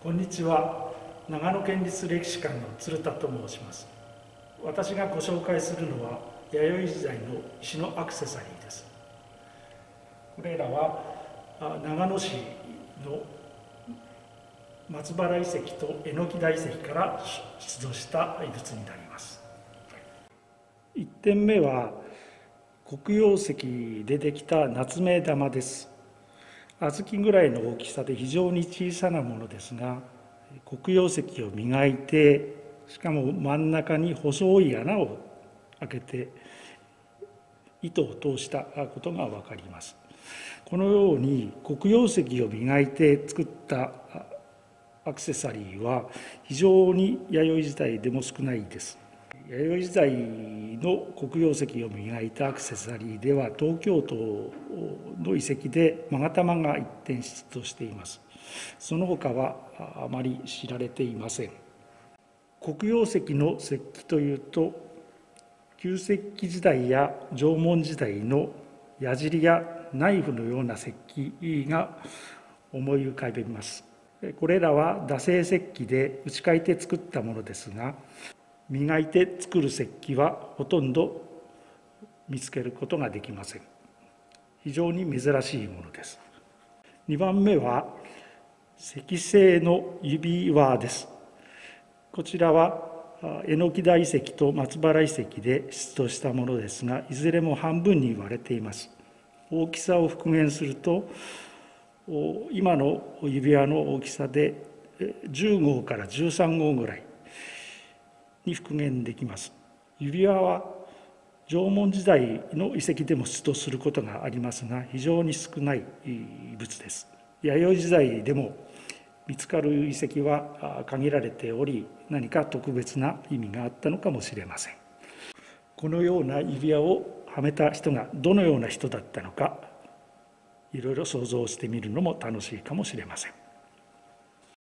こんにちは。長野県立歴史館の鶴田と申します。私がご紹介するのは弥生時代の石のアクセサリーです。これらは長野市の松原遺跡と榎木大遺跡から出土した遺物になります。1点目は黒曜石でできた夏目玉です。小豆ぐらいの大きさで非常に小さなものですが黒曜石を磨いてしかも真ん中に細い穴を開けて糸を通したことが分かります。このように黒曜石を磨いて作ったアクセサリーは非常に弥生時代でも少ないです。弥生時代の黒曜石を磨いたアクセサリーでは東京都の遺跡で勾玉が一点出土しています。その他はあまり知られていません。黒曜石の石器というと旧石器時代や縄文時代の矢尻やナイフのような石器が思い浮かべます。これらは惰性石器で打ち替えて作ったものですが磨いて作る石器はほとんど見つけることができません。非常に珍しいものです。2番目は石製の指輪です。こちらは榎木大遺跡と松原遺跡で出土したものですがいずれも半分に割れています。大きさを復元すると今の指輪の大きさで10号から13号ぐらいに復元できます。指輪は縄文時代の遺跡でも出土することがありますが非常に少ない物です。弥生時代でも見つかる遺跡は限られており何か特別な意味があったのかもしれません。このような指輪をはめた人がどのような人だったのかいろいろ想像してみるのも楽しいかもしれません。